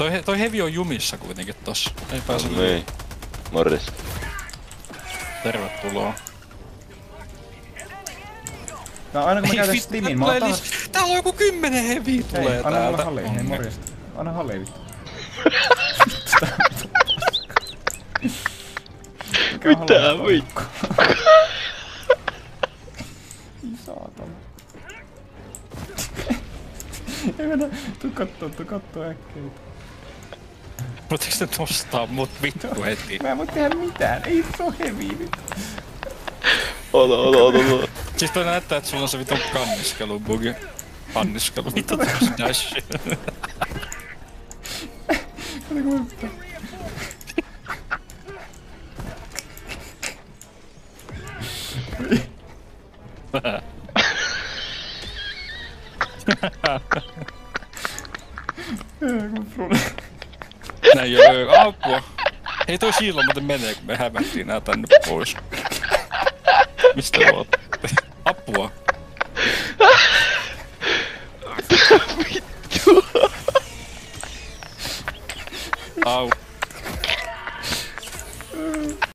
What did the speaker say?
Toi, toi hevi on jumissa kuitenkin tossa. Ei pääse No niin. Morris. Tervetuloa. No aina kun mä Ei käytän Slimin, mä otan... Täällä on joku kymmenen heviä Hei, tulee anna mulle täältä. halli, hei morjesta. Anna halli vittu. Mitä vittu? Ei saatana. Ei mennä, tuu kattoo, tuu kattoo äkkiä. Voitteko te nostaa mut vittu heti? Mä en voi tehdä mitään, ei se oo heavy vittu. Ota, ota, ota, ota. Siis toi näyttää, että sulla on se vitun kanniskelu bugi. Kanniskelu, vittu tämmösen dash. Kato kun mä pitää. Näin joo, joo, apua. Hei toi siilo muuten menee, kun me hämättiin nää tänne pois. Mistä ootte? Apua. Vittu. Au.